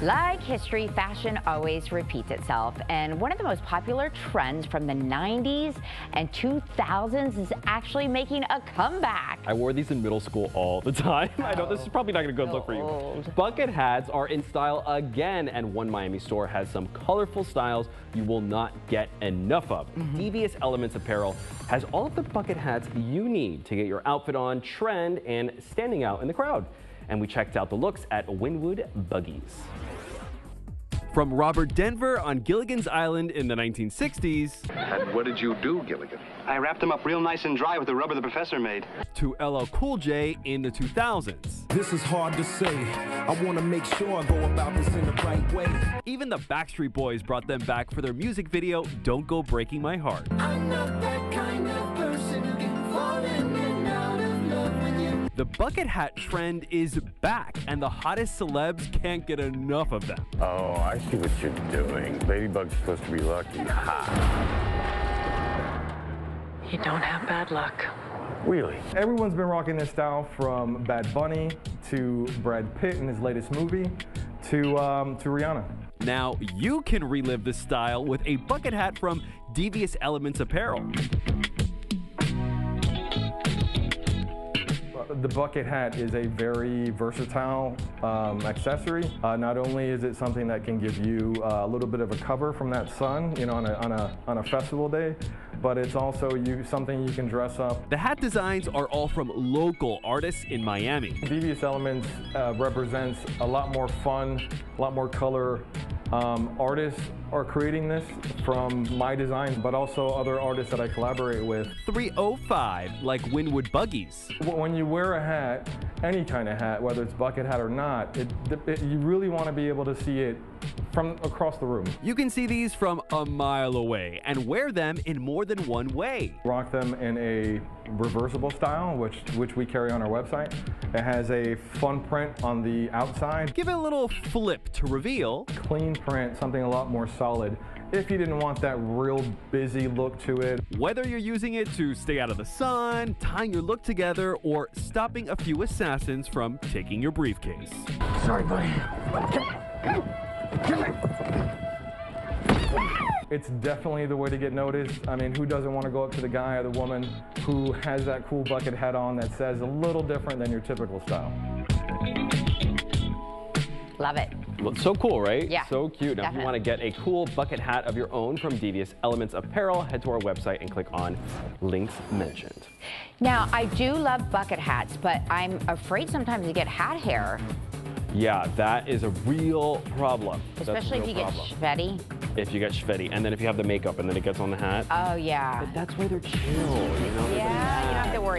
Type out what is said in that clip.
Like history, fashion always repeats itself. And one of the most popular trends from the 90s and 2000s is actually making a comeback. I wore these in middle school all the time. I know this is probably not a good look for you. old. Bucket hats are in style again, and one Miami store has some colorful styles you will not get enough of. Mm-hmm. Devious Elements Apparel has all of the bucket hats you need to get your outfit on trend and standing out in the crowd. And we checked out the looks at Wynwood Buggies. From Robert Denver on Gilligan's Island in the 1960s And what did you do, Gilligan? I wrapped them up real nice and dry with the rubber the professor made. to LL Cool J in the 2000s. This is hard to say. I want to make sure I go about this in the right way. Even the Backstreet Boys brought them back for their music video, Don't Go Breaking My Heart. The bucket hat trend is back, and the hottest celebs can't get enough of them. Oh, I see what you're doing. Ladybug's supposed to be lucky. Ha. You don't have bad luck. Really? Everyone's been rocking this style from Bad Bunny to Brad Pitt in his latest movie to, um, to Rihanna. Now you can relive this style with a bucket hat from Devious Elements Apparel. The bucket hat is a very versatile um, accessory. Uh, not only is it something that can give you uh, a little bit of a cover from that sun, you know, on a, on a, on a festival day, but it's also you, something you can dress up. The hat designs are all from local artists in Miami. Devious Elements uh, represents a lot more fun, a lot more color. Um, artists are creating this from my designs, but also other artists that I collaborate with. 305, like Wynwood Buggies. When you wear a hat, any kind of hat, whether it's bucket hat or not, it, it, you really want to be able to see it from across the room. You can see these from a mile away and wear them in more than one way. Rock them in a reversible style, which which we carry on our website. It has a fun print on the outside, Give it a little flip to reveal clean print, something a lot more solid. If you didn't want that real busy look to it, Whether you're using it to stay out of the sun, tying your look together, or stopping a few assassins from taking your briefcase. Sorry, buddy. It's definitely the way to get noticed. I mean, who doesn't want to go up to the guy or the woman who has that cool bucket hat on that says a little different than your typical style? Love it. Well, so cool, right? Yeah, So cute. Now, if you want to get a cool bucket hat of your own from Devious Elements Apparel, head to our website and click on links mentioned. Now, I do love bucket hats, but I'm afraid sometimes to get hat hair, Yeah, that is a real problem. Especially if real you get sweaty. if you get sweaty, and then if you have the makeup and then it gets on the hat. Oh, yeah. But that's why they're chill, you know? Yeah, you don't have to worry.